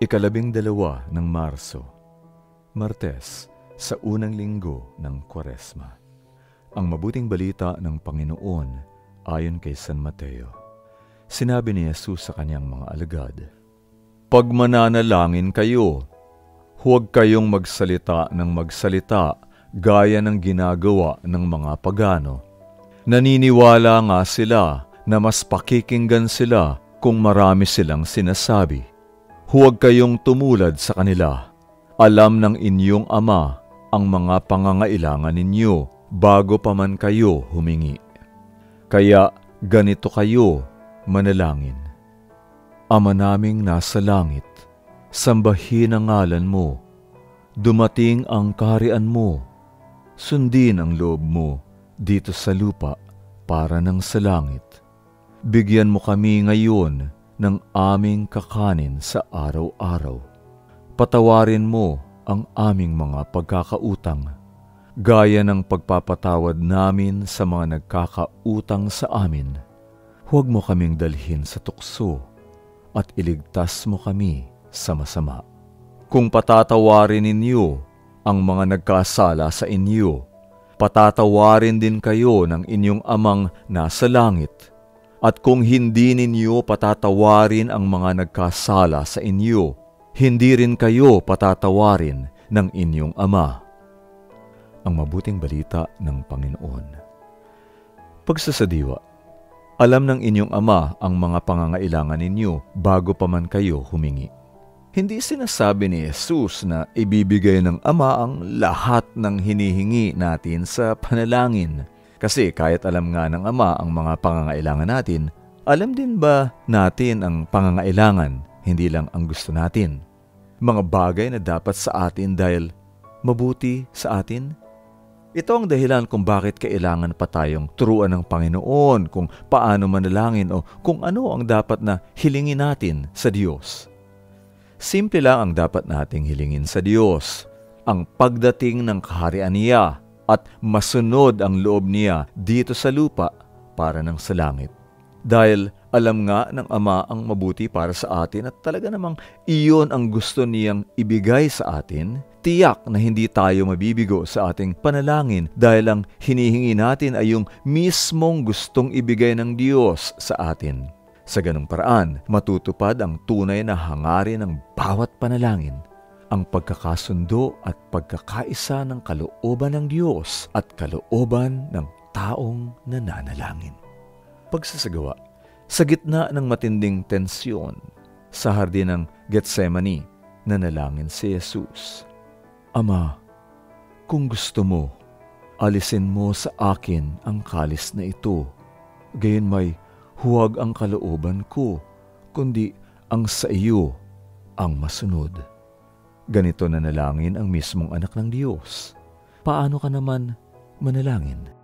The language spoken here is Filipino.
Ikalabing dalawa ng Marso, Martes, sa unang linggo ng Kwaresma. Ang mabuting balita ng Panginoon ayon kay San Mateo. Sinabi ni Jesus sa kanyang mga alagad, Pag mananalangin kayo, huwag kayong magsalita ng magsalita gaya ng ginagawa ng mga pagano. Naniniwala nga sila na mas pakikinggan sila kung marami silang sinasabi. Huwag kayong tumulad sa kanila. Alam ng inyong ama ang mga pangangailangan ninyo bago pa man kayo humingi. Kaya ganito kayo manalangin. Ama naming nasa langit, sambahin ang ngalan mo. Dumating ang kaharian mo. Sundin ang loob mo dito sa lupa para ng sa langit. Bigyan mo kami ngayon ng aming kakanin sa araw-araw. Patawarin mo ang aming mga pagkakautang, gaya ng pagpapatawad namin sa mga nagkakautang sa amin. Huwag mo kaming dalhin sa tukso at iligtas mo kami sa masama. Kung patatawarin ninyo ang mga nagkasala sa inyo, patatawarin din kayo ng inyong amang nasa langit at kung hindi ninyo patatawarin ang mga nagkasala sa inyo, hindi rin kayo patatawarin ng inyong Ama. Ang mabuting balita ng Panginoon. Pagsasadiwa, alam ng inyong Ama ang mga pangangailangan ninyo bago pa man kayo humingi. Hindi sinasabi ni Jesus na ibibigay ng Ama ang lahat ng hinihingi natin sa panalangin kasi kahit alam nga ng Ama ang mga pangangailangan natin, alam din ba natin ang pangangailangan, hindi lang ang gusto natin? Mga bagay na dapat sa atin dahil mabuti sa atin? Ito ang dahilan kung bakit kailangan pa tayong turuan ng Panginoon kung paano manalangin o kung ano ang dapat na hilingin natin sa Diyos. Simple lang ang dapat nating hilingin sa Diyos, ang pagdating ng kaharian niya at masunod ang loob niya dito sa lupa para ng sa langit. Dahil alam nga ng Ama ang mabuti para sa atin at talaga namang iyon ang gusto niyang ibigay sa atin, tiyak na hindi tayo mabibigo sa ating panalangin dahil ang hinihingi natin ay yung mismong gustong ibigay ng Diyos sa atin. Sa ganong paraan, matutupad ang tunay na hangarin ng bawat panalangin ang pagkakasundo at pagkakaisa ng kalooban ng Diyos at kalooban ng taong nananalangin. Pagsasagawa, sa gitna ng matinding tensyon sa hardin ng Getsemani, nanalangin si Jesus. Ama, kung gusto mo, alisin mo sa akin ang kalis na ito. Gayon may huwag ang kalooban ko, kundi ang sa iyo ang masunod. Ganito na nalangin ang mismong anak ng Diyos. Paano ka naman manalangin?